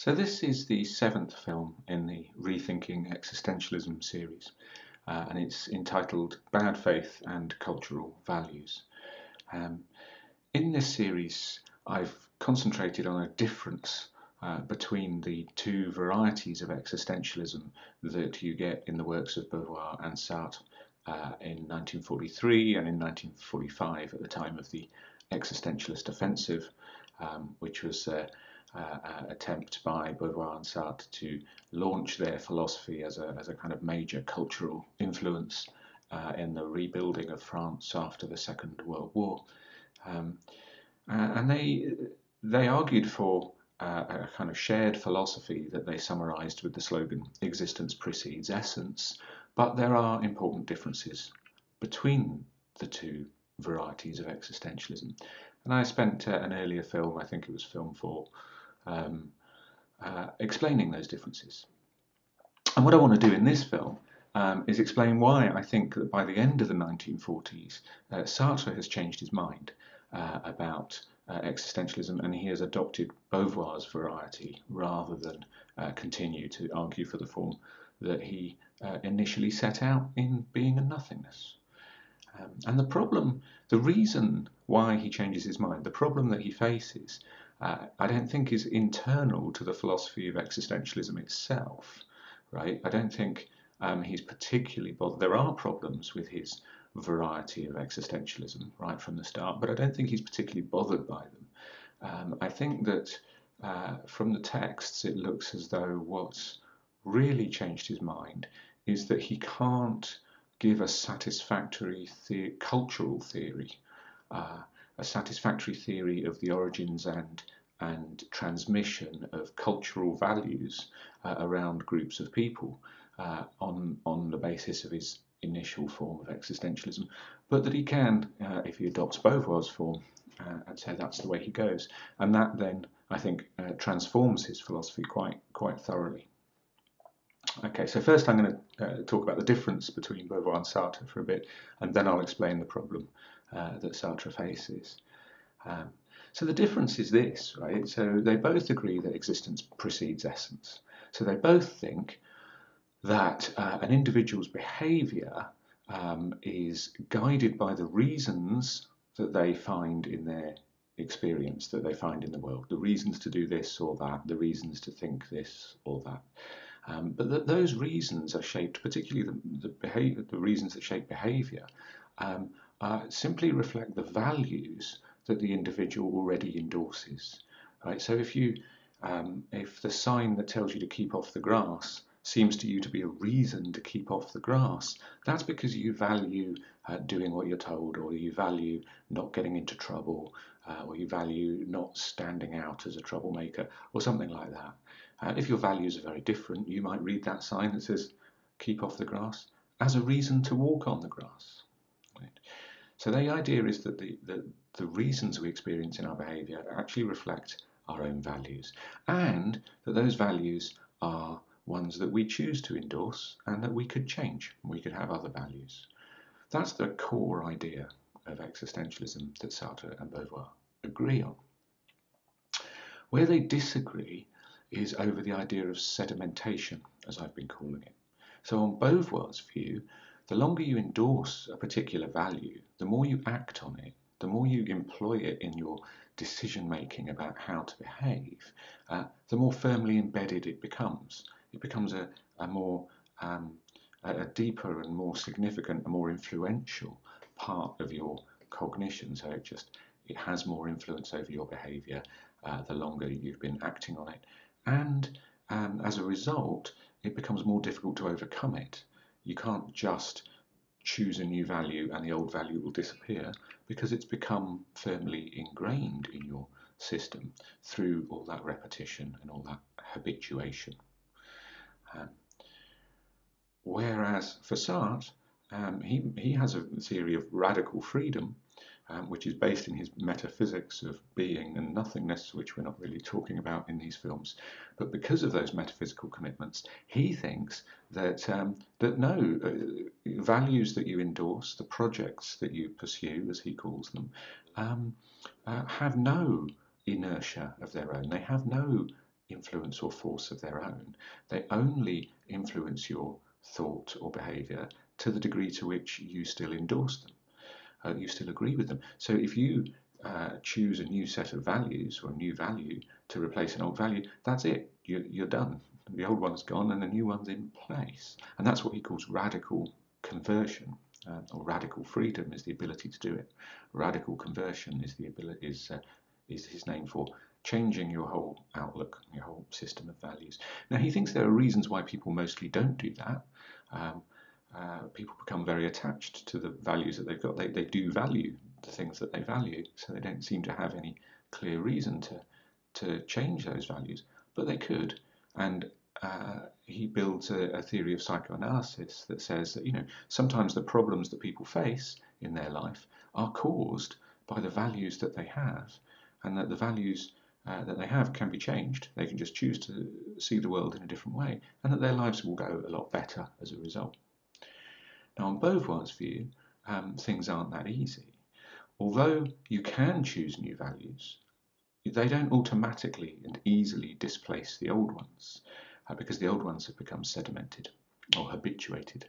So this is the seventh film in the Rethinking Existentialism series, uh, and it's entitled Bad Faith and Cultural Values. Um, in this series, I've concentrated on a difference uh, between the two varieties of existentialism that you get in the works of Beauvoir and Sartre uh, in 1943 and in 1945 at the time of the existentialist offensive, um, which was uh, attempt by Beauvoir and Sartre to launch their philosophy as a, as a kind of major cultural influence uh, in the rebuilding of France after the Second World War. Um, and they, they argued for uh, a kind of shared philosophy that they summarized with the slogan existence precedes essence, but there are important differences between the two varieties of existentialism. And I spent uh, an earlier film, I think it was film four, um, uh, explaining those differences. And what I want to do in this film um, is explain why I think that by the end of the 1940s, uh, Sartre has changed his mind uh, about uh, existentialism and he has adopted Beauvoir's variety rather than uh, continue to argue for the form that he uh, initially set out in Being and Nothingness. Um, and the problem, the reason why he changes his mind, the problem that he faces uh, I don't think is internal to the philosophy of existentialism itself, right? I don't think um, he's particularly bothered. There are problems with his variety of existentialism right from the start, but I don't think he's particularly bothered by them. Um, I think that uh, from the texts, it looks as though what's really changed his mind is that he can't give a satisfactory the cultural theory. Uh, a satisfactory theory of the origins and and transmission of cultural values uh, around groups of people uh, on on the basis of his initial form of existentialism, but that he can, uh, if he adopts Beauvoir's form, uh, and say that's the way he goes, and that then I think uh, transforms his philosophy quite quite thoroughly. Okay, so first I'm going to uh, talk about the difference between Beauvoir and Sartre for a bit, and then I'll explain the problem uh, that Sartre faces. Um, so the difference is this, right? So they both agree that existence precedes essence. So they both think that uh, an individual's behavior um, is guided by the reasons that they find in their experience, that they find in the world, the reasons to do this or that, the reasons to think this or that. Um, but that those reasons are shaped, particularly the, the, behavior, the reasons that shape behavior, um, uh, simply reflect the values that the individual already endorses. Right? So if you um, if the sign that tells you to keep off the grass seems to you to be a reason to keep off the grass, that's because you value uh, doing what you're told, or you value not getting into trouble, uh, or you value not standing out as a troublemaker, or something like that. Uh, if your values are very different, you might read that sign that says keep off the grass as a reason to walk on the grass. So the idea is that the, the, the reasons we experience in our behaviour actually reflect our own values, and that those values are ones that we choose to endorse and that we could change. We could have other values. That's the core idea of existentialism that Sartre and Beauvoir agree on. Where they disagree is over the idea of sedimentation, as I've been calling it. So, on Beauvoir's view, the longer you endorse a particular value, the more you act on it, the more you employ it in your decision making about how to behave, uh, the more firmly embedded it becomes. It becomes a, a more um, a deeper and more significant, a more influential part of your cognition. So it just it has more influence over your behaviour uh, the longer you've been acting on it, and um, as a result, it becomes more difficult to overcome it you can't just choose a new value and the old value will disappear because it's become firmly ingrained in your system through all that repetition and all that habituation. Um, whereas for Sartre, um, he, he has a theory of radical freedom um, which is based in his metaphysics of being and nothingness, which we're not really talking about in these films. But because of those metaphysical commitments, he thinks that um, that no uh, values that you endorse, the projects that you pursue, as he calls them, um, uh, have no inertia of their own. They have no influence or force of their own. They only influence your thought or behavior to the degree to which you still endorse them, uh, you still agree with them. So if you uh, choose a new set of values or a new value to replace an old value, that's it. You, you're done. The old one's gone and the new one's in place. And that's what he calls radical conversion. Uh, or radical freedom is the ability to do it. Radical conversion is the ability is uh, is his name for changing your whole outlook, your whole system of values. Now he thinks there are reasons why people mostly don't do that. Um, uh, people become very attached to the values that they've got. They, they do value the things that they value, so they don't seem to have any clear reason to to change those values, but they could. And uh, he builds a, a, theory of psychoanalysis that says that you know sometimes the problems that people face in their life are caused by the values that they have, and that the values uh, that they have can be changed. They can just choose to see the world in a different way, and that their lives will go a lot better as a result. Now, on Beauvoir's view, um, things aren't that easy. Although you can choose new values, they don't automatically and easily displace the old ones uh, because the old ones have become sedimented or habituated.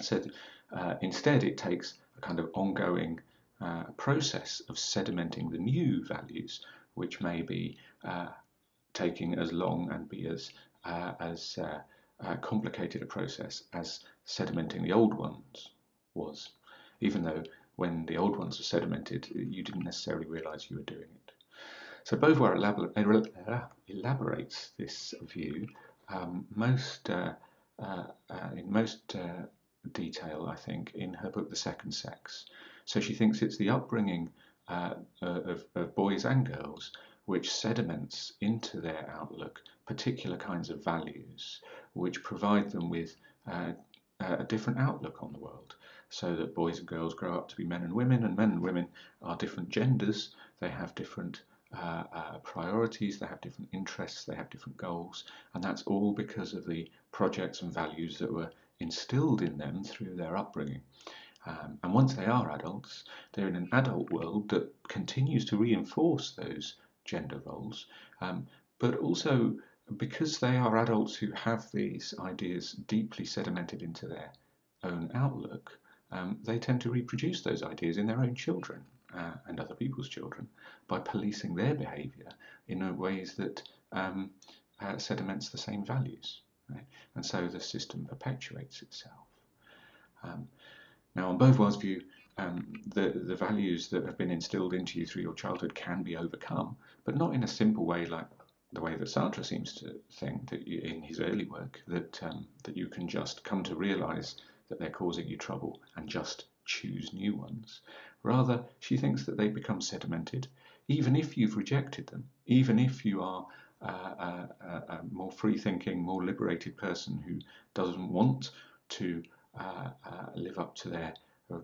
So uh, instead, it takes a kind of ongoing uh, process of sedimenting the new values, which may be uh, taking as long and be as uh, as uh, complicated a process as sedimenting the old ones was, even though when the old ones were sedimented, you didn't necessarily realize you were doing it. So Beauvoir elaborates this view um, most uh, uh, uh, in most uh, detail, I think, in her book The Second Sex. So she thinks it's the upbringing uh, of, of boys and girls which sediments into their outlook particular kinds of values, which provide them with uh, a different outlook on the world. So that boys and girls grow up to be men and women, and men and women are different genders. They have different uh, uh, priorities, they have different interests, they have different goals, and that's all because of the projects and values that were instilled in them through their upbringing. Um, and once they are adults, they're in an adult world that continues to reinforce those gender roles, um, but also because they are adults who have these ideas deeply sedimented into their own outlook, um, they tend to reproduce those ideas in their own children uh, and other people's children by policing their behaviour in ways that um, uh, sediments the same values. Right? And so the system perpetuates itself. Um, now, on Beauvoir's view, um, the, the values that have been instilled into you through your childhood can be overcome, but not in a simple way like the way that Sartre seems to think that you, in his early work that um, that you can just come to realize that they're causing you trouble and just choose new ones. Rather, she thinks that they become sedimented, even if you've rejected them, even if you are a, a, a, more free-thinking, more liberated person who doesn't want to uh, uh, live up to their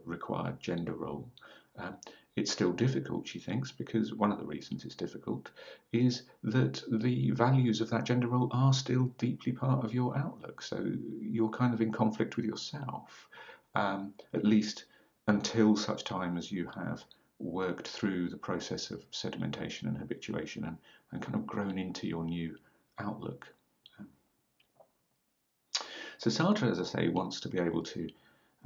required gender role. Um, it's still difficult, she thinks, because one of the reasons it's difficult is that the values of that gender role are still deeply part of your outlook. So you're kind of in conflict with yourself, um, at least until such time as you have worked through the process of sedimentation and habituation and, and kind of grown into your new outlook. Um, so Sartre, as I say, wants to be able to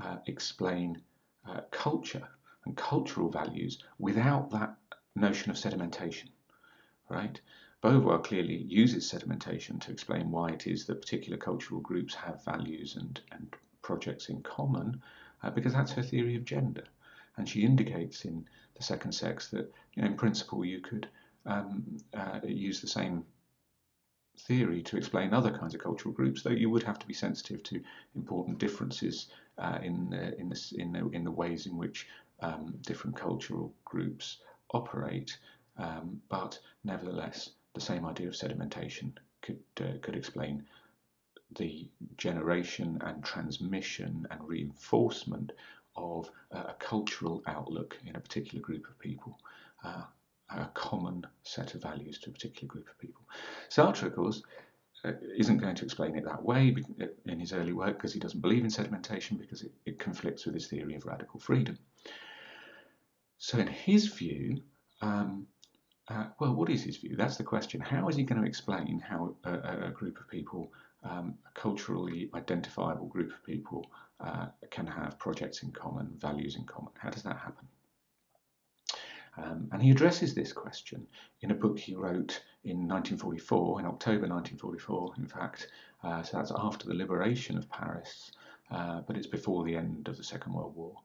uh, explain uh, culture and cultural values without that notion of sedimentation, right? Beauvoir clearly uses sedimentation to explain why it is that particular cultural groups have values and, and projects in common, uh, because that's her theory of gender. And she indicates in the second sex that, you know, in principle, you could um, uh, use the same theory to explain other kinds of cultural groups, though you would have to be sensitive to important differences uh, in, the, in, the, in, the, in the ways in which um, different cultural groups operate. Um, but nevertheless, the same idea of sedimentation could, uh, could explain the generation and transmission and reinforcement of uh, a cultural outlook in a particular group of people. Uh, a common set of values to a particular group of people. Sartre, of course, uh, isn't going to explain it that way in his early work because he doesn't believe in sedimentation because it, it, conflicts with his theory of radical freedom. So, in his view, um, uh, well, what is his view? That's the question. How is he going to explain how a, a group of people, um, a culturally identifiable group of people, uh, can have projects in common, values in common? How does that happen? Um, and he addresses this question in a book he wrote in 1944, in October 1944, in fact. Uh, so that's after the liberation of Paris, uh, but it's before the end of the Second World War.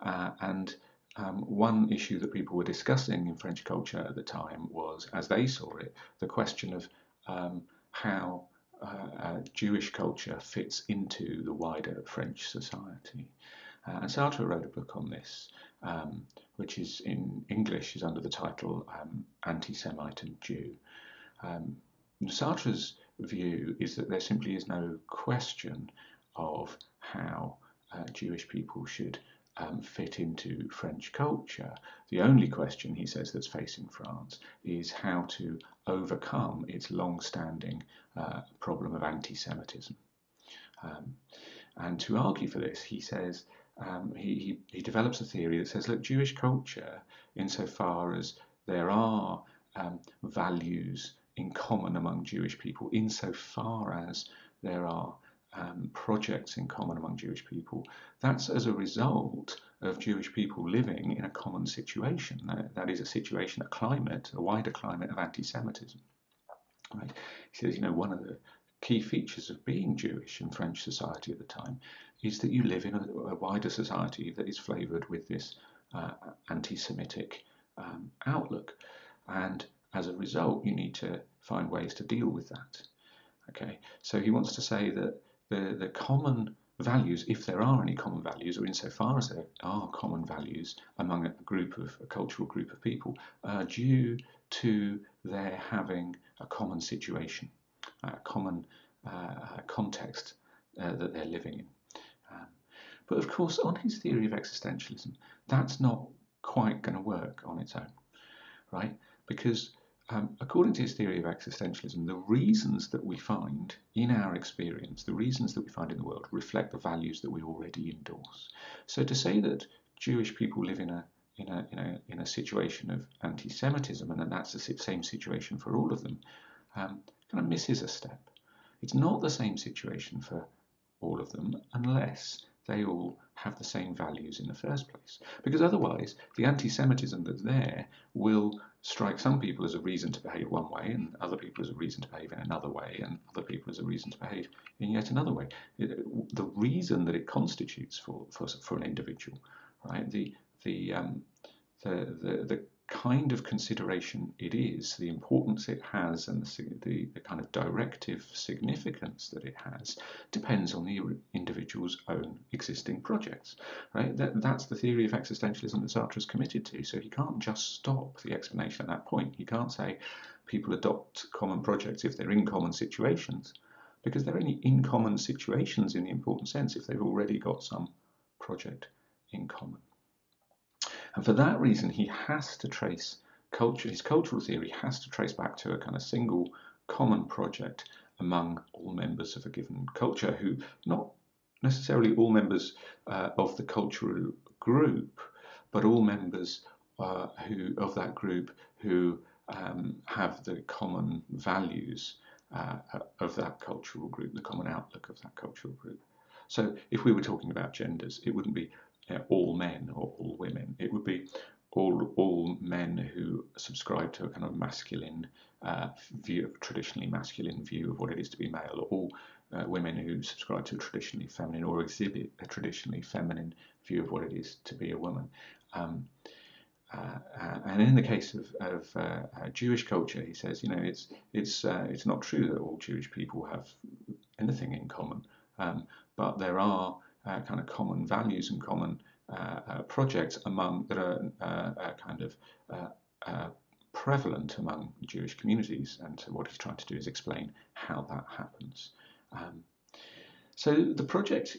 Uh, and um, one issue that people were discussing in French culture at the time was, as they saw it, the question of um, how uh, uh, Jewish culture fits into the wider French society. Uh, and Sartre wrote a book on this, um, which is in English is under the title um, Anti-Semite and Jew. Um, Sartre's view is that there simply is no question of how uh, Jewish people should um, fit into French culture. The only question, he says, that's facing France is how to overcome its long-standing uh, problem of anti-Semitism. Um, and to argue for this, he says um, he, he, he, develops a theory that says, look, Jewish culture, insofar as there are um, values in common among Jewish people, insofar as there are um, projects in common among Jewish people, that's as a result of Jewish people living in a common situation. that, that is a situation, a climate, a wider climate of anti-Semitism. Right? He says, you know, one of the key features of being Jewish in French society at the time is that you live in a, a wider society that is flavoured with this uh, anti-Semitic um, outlook, and as a result, you need to find ways to deal with that. Okay, so he wants to say that the the common values, if there are any common values, or insofar as there are common values among a group of a cultural group of people, are due to their having a common situation, a common uh, context uh, that they're living in. Um, but of course, on his theory of existentialism, that's not quite going to work on its own, right? Because um, according to his theory of existentialism, the reasons that we find in our experience, the reasons that we find in the world, reflect the values that we already endorse. So to say that Jewish people live in a in a, in a, in a situation of anti-Semitism and that that's the same situation for all of them, um, kind of misses a step. It's not the same situation for all of them unless they all have the same values in the first place. Because otherwise, the anti Semitism that's there will strike some people as a reason to behave one way, and other people as a reason to behave in another way, and other people as a reason to behave in yet another way. It, the reason that it constitutes for, for, for an individual, right? The, the, um, the, the, the kind of consideration it is, the importance it has, and the, the, the, kind of directive significance that it has depends on the individual's own existing projects. Right? That, that's the theory of existentialism that Sartre is committed to. So he can't just stop the explanation at that point. He can't say people adopt common projects if they're in common situations, because they're only in common situations in the important sense if they've already got some project in common. And for that reason, he has to trace culture, his cultural theory has to trace back to a kind of single common project among all members of a given culture who not necessarily all members uh, of the cultural group, but all members uh, who of that group who um, have the common values uh, of that cultural group, the common outlook of that cultural group. So if we were talking about genders, it wouldn't be all men or all women. It would be all all men who subscribe to a kind of masculine uh, view, traditionally masculine view of what it is to be male, or all uh, women who subscribe to a traditionally feminine or exhibit a traditionally feminine view of what it is to be a woman. Um, uh, uh and in the case of, of uh, uh, Jewish culture, he says, you know, it's it's it's not true that all Jewish people have anything in common, um, but there are uh, kind of common values and common uh, uh, projects among that are kind of prevalent among Jewish communities. And so what he's trying to do is explain how that happens. Um, so the project,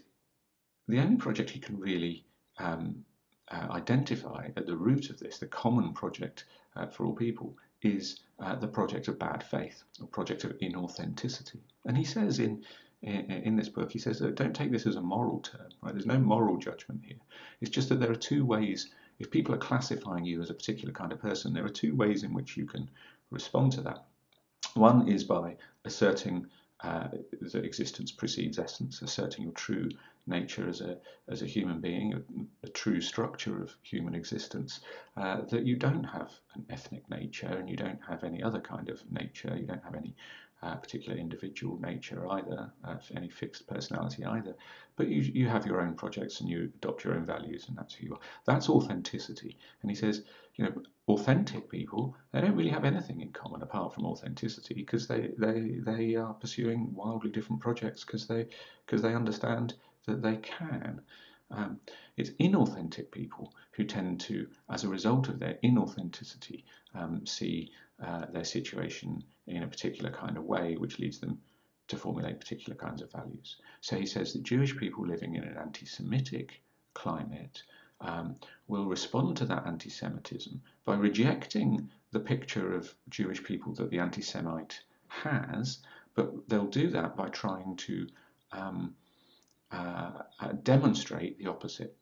the only project he can really um, uh, identify at the root of this, the common project uh, for all people, is uh, the project of bad faith, or project of inauthenticity. And he says in in, this book, he says, don't take this as a moral term. Right? There's no moral judgment here. It's just that there are two ways. If people are classifying you as a particular kind of person, there are two ways in which you can respond to that. One is by asserting uh, that existence precedes essence, asserting your true nature as a as a human being, a, a true structure of human existence. Uh, that you don't have an ethnic nature, and you don't have any other kind of nature. You don't have any uh, particular individual nature either, uh, any fixed personality either. But you you have your own projects and you adopt your own values, and that's who you are. That's authenticity. And he says, you know, authentic people they don't really have anything in common apart from authenticity because they they they are pursuing wildly different projects because they because they understand that they can. Um, it's inauthentic people who tend to, as a result of their inauthenticity, um, see uh, their situation in a particular kind of way, which leads them to formulate particular kinds of values. So he says that Jewish people living in an anti Semitic climate um, will respond to that anti Semitism by rejecting the picture of Jewish people that the anti Semite has, but they'll do that by trying to um, uh, uh, demonstrate the opposite,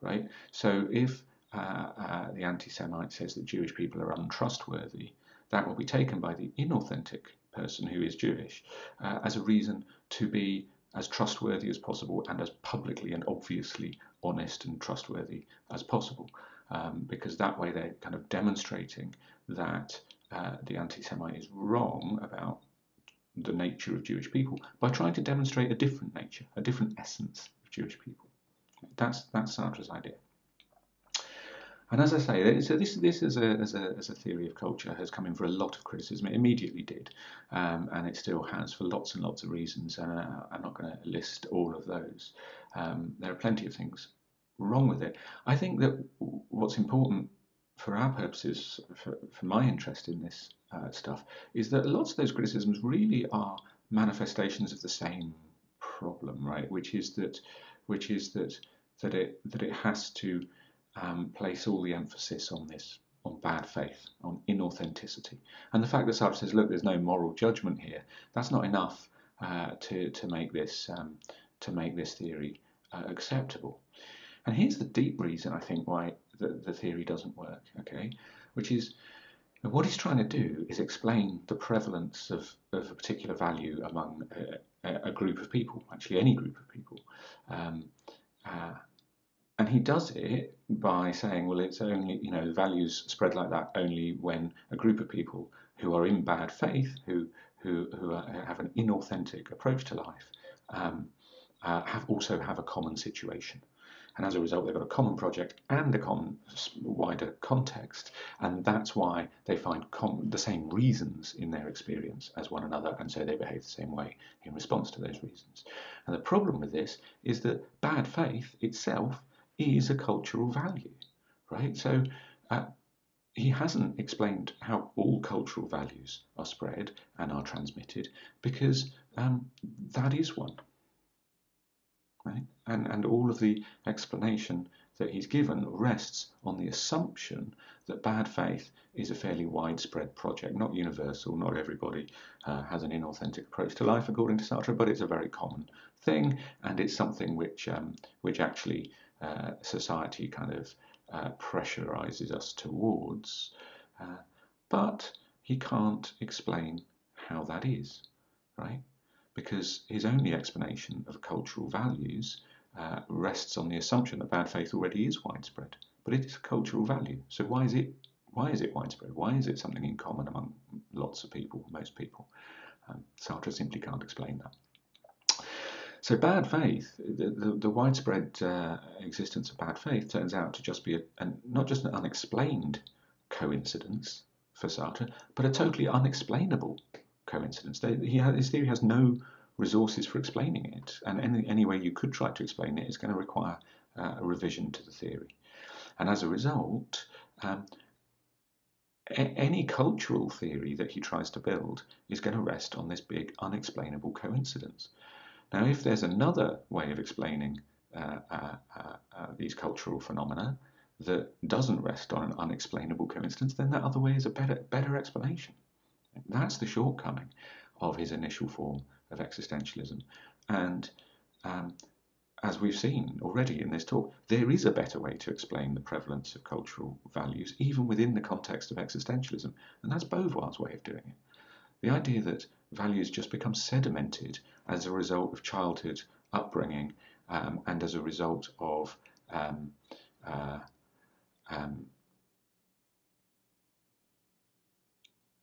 right? So if uh, uh, the anti-Semite says that Jewish people are untrustworthy, that will be taken by the inauthentic person who is Jewish uh, as a reason to be as trustworthy as possible and as publicly and obviously honest and trustworthy as possible, um, because that way they're kind of demonstrating that uh, the anti-Semite is wrong about the nature of Jewish people by trying to demonstrate a different nature, a different essence of Jewish people. That's that's Sartre's idea. And as I say, so this this as a, as a, as a theory of culture has come in for a lot of criticism. It immediately did, um, and it still has for lots and lots of reasons. And uh, I'm not going to list all of those. Um, there are plenty of things wrong with it. I think that what's important for our purposes, for, for my interest in this uh, stuff, is that lots of those criticisms really are manifestations of the same problem, right? Which is that, which is that that it that it has to um, place all the emphasis on this, on bad faith, on inauthenticity, and the fact that Sartre says, look, there's no moral judgment here. That's not enough uh, to to make this um, to make this theory uh, acceptable. And here's the deep reason I think why the, the theory doesn't work, okay? Which is what he's trying to do is explain the prevalence of, of a particular value among a, a, group of people, actually any group of people. Um, uh, and he does it by saying, well, it's only, you know, values spread like that only when a group of people who are in bad faith, who, who, who are, have an inauthentic approach to life, um, uh, have also have a common situation. And as a result they've got a common project and a common wider context. And that's why they find the same reasons in their experience as one another. And so they behave the same way in response to those reasons. And the problem with this is that bad faith itself is a cultural value right so uh, he hasn't explained how all cultural values are spread and are transmitted because um, that is one right? And, and all of the explanation that he's given rests on the assumption that bad faith is a fairly widespread project, not universal, not everybody uh, has an inauthentic approach to life according to Sartre, but it's a very common thing, and it's something which, um, which actually uh, society kind of uh, pressurizes us towards. Uh, but he can't explain how that is, right? because his only explanation of cultural values uh, rests on the assumption that bad faith already is widespread. But it is a cultural value. So why is it why is it widespread? Why is it something in common among lots of people, most people? Um, Sartre simply can't explain that. So bad faith, the, the, the widespread uh, existence of bad faith turns out to just be a, a, not just an unexplained coincidence for Sartre, but a totally unexplainable coincidence. They, he his theory has no resources for explaining it, and any, any way you could try to explain it is going to require uh, a revision to the theory. And as a result, um, any cultural theory that he tries to build is going to rest on this big unexplainable coincidence. Now, if there's another way of explaining uh, uh, uh, uh these cultural phenomena that doesn't rest on an unexplainable coincidence, then that other way is a better, better explanation. That's the shortcoming of his initial form of existentialism. And um, as we've seen already in this talk, there is a better way to explain the prevalence of cultural values, even within the context of existentialism, and that's Beauvoir's way of doing it. The idea that values just become sedimented as a result of childhood upbringing um, and as a result of um, uh, um,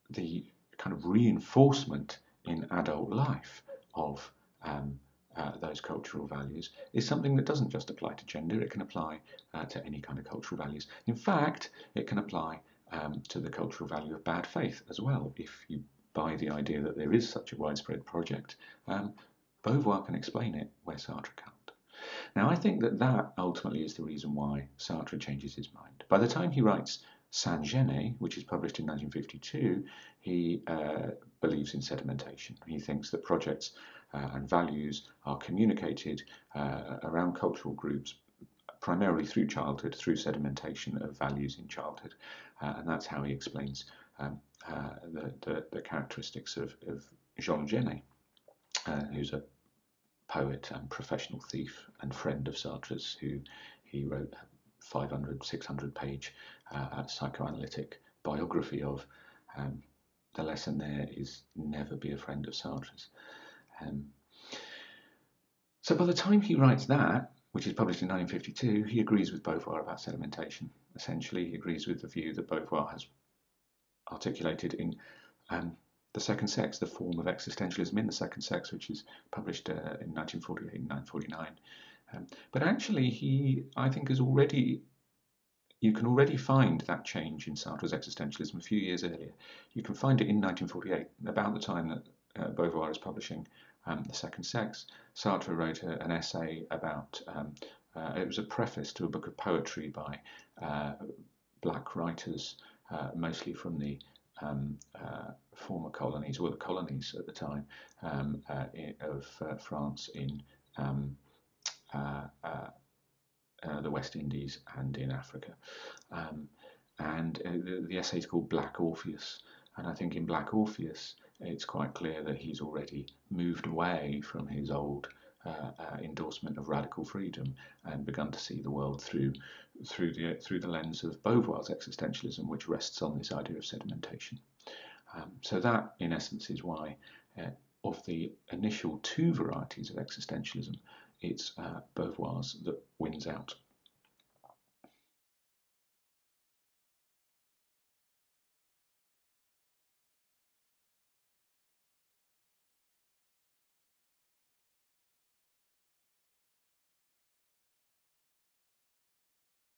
the kind of reinforcement in adult life of um, uh, those cultural values is something that doesn't just apply to gender, it can apply uh, to any kind of cultural values. In fact, it can apply um, to the cultural value of bad faith as well. If you buy the idea that there is such a widespread project, um, Beauvoir can explain it where Sartre can't. Now, I think that that ultimately is the reason why Sartre changes his mind. By the time he writes Saint Genet, which is published in 1952, he uh, believes in sedimentation. He thinks that projects uh, and values are communicated uh, around cultural groups primarily through childhood, through sedimentation of values in childhood. Uh, and that's how he explains um, uh, the, the, the, characteristics of, of Jean Genet, uh, who's a poet and professional thief and friend of Sartre's, who he wrote 500, 600 page uh, psychoanalytic biography of. Um, the lesson there is never be a friend of Sartre's. Um, so by the time he writes that, which is published in 1952, he agrees with Beauvoir about sedimentation. Essentially, he agrees with the view that Beauvoir has articulated in um, The Second Sex, the form of existentialism in The Second Sex, which is published uh, in 1948 and 1949. Um, but actually, he, I think, is already you can already find that change in Sartre's existentialism a few years earlier. You can find it in 1948, about the time that uh, Beauvoir is publishing um, The Second Sex. Sartre wrote a, an essay about, um, uh, it was a preface to a book of poetry by uh, black writers, uh, mostly from the um, uh, former colonies, or the colonies at the time, um, uh, of France in um, the West Indies and in Africa. Um, and the, the essay is called Black Orpheus. And I think in Black Orpheus, it's quite clear that he's already moved away from his old uh, uh, endorsement of radical freedom and begun to see the world through through the through the lens of Beauvoir's existentialism, which rests on this idea of sedimentation. Um, so that, in essence, is why uh, of the initial two varieties of existentialism, it's uh, Beauvoir's that wins out.